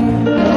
time.